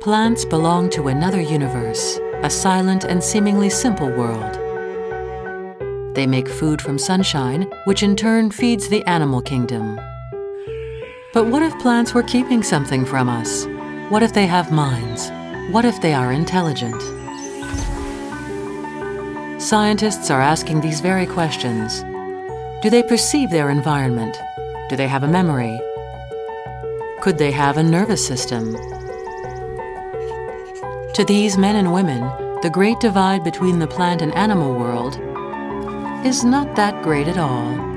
Plants belong to another universe, a silent and seemingly simple world. They make food from sunshine, which in turn feeds the animal kingdom. But what if plants were keeping something from us? What if they have minds? What if they are intelligent? Scientists are asking these very questions. Do they perceive their environment? Do they have a memory? Could they have a nervous system? To these men and women, the great divide between the plant and animal world is not that great at all.